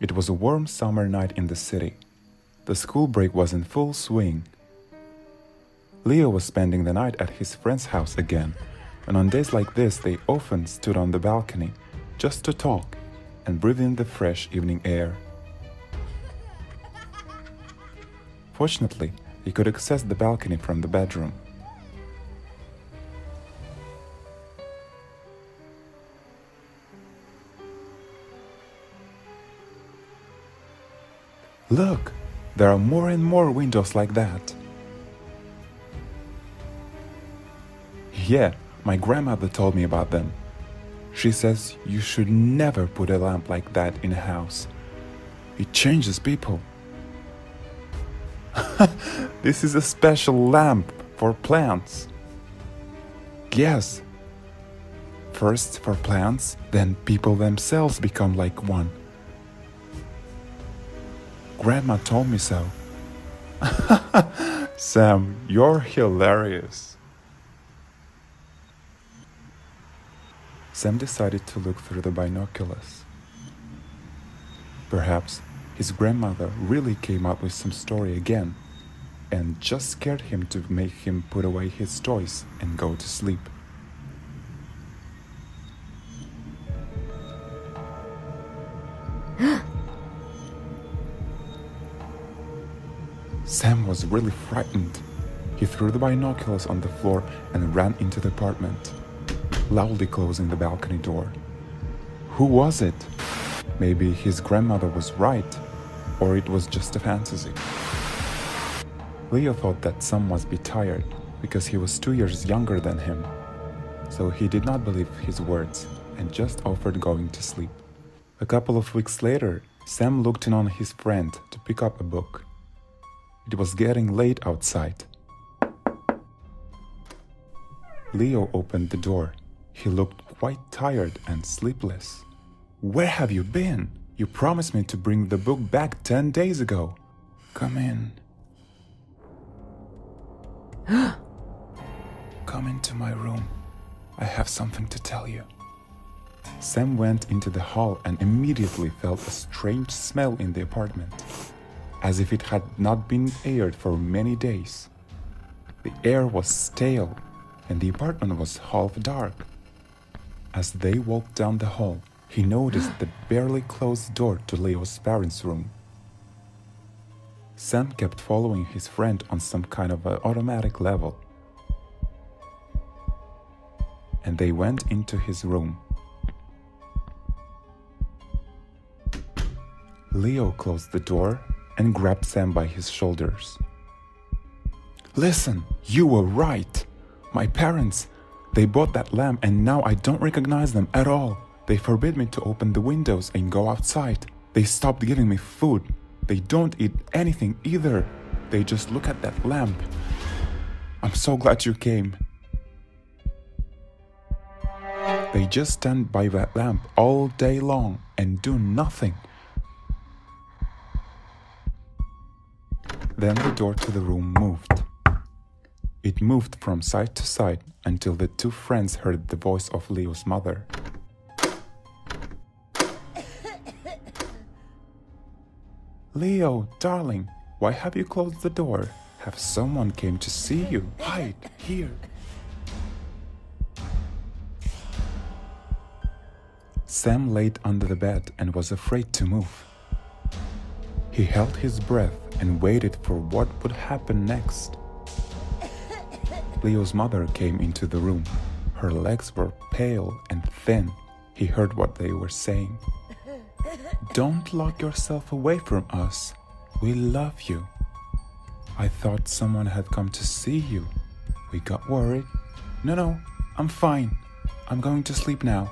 It was a warm summer night in the city. The school break was in full swing. Leo was spending the night at his friend's house again, and on days like this, they often stood on the balcony just to talk and breathe in the fresh evening air. Fortunately, he could access the balcony from the bedroom. Look, there are more and more windows like that. Yeah, my grandmother told me about them. She says you should never put a lamp like that in a house. It changes people. this is a special lamp for plants. Yes. First for plants, then people themselves become like one. Grandma told me so. Sam, you're hilarious. Sam decided to look through the binoculars. Perhaps his grandmother really came up with some story again and just scared him to make him put away his toys and go to sleep. Sam was really frightened. He threw the binoculars on the floor and ran into the apartment, loudly closing the balcony door. Who was it? Maybe his grandmother was right, or it was just a fantasy. Leo thought that Sam must be tired because he was two years younger than him, so he did not believe his words and just offered going to sleep. A couple of weeks later, Sam looked in on his friend to pick up a book. It was getting late outside. Leo opened the door. He looked quite tired and sleepless. Where have you been? You promised me to bring the book back 10 days ago. Come in. Come into my room. I have something to tell you. Sam went into the hall and immediately felt a strange smell in the apartment as if it had not been aired for many days. The air was stale and the apartment was half dark. As they walked down the hall, he noticed the barely closed door to Leo's parents' room. Sam kept following his friend on some kind of automatic level. And they went into his room. Leo closed the door and grabbed Sam by his shoulders. Listen, you were right. My parents, they bought that lamp and now I don't recognize them at all. They forbid me to open the windows and go outside. They stopped giving me food. They don't eat anything either. They just look at that lamp. I'm so glad you came. They just stand by that lamp all day long and do nothing. Then the door to the room moved. It moved from side to side until the two friends heard the voice of Leo's mother. Leo, darling, why have you closed the door? Have someone came to see you? Hide here. Sam laid under the bed and was afraid to move. He held his breath and waited for what would happen next. Leo's mother came into the room. Her legs were pale and thin. He heard what they were saying. Don't lock yourself away from us. We love you. I thought someone had come to see you. We got worried. No, no, I'm fine. I'm going to sleep now.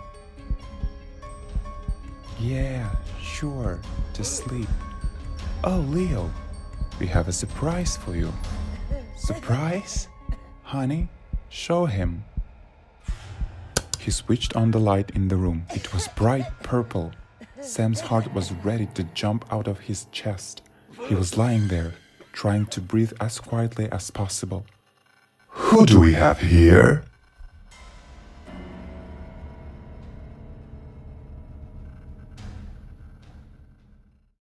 Yeah, sure, to sleep. Oh, Leo, we have a surprise for you. Surprise? Honey, show him. He switched on the light in the room. It was bright purple. Sam's heart was ready to jump out of his chest. He was lying there, trying to breathe as quietly as possible. Who do we have here?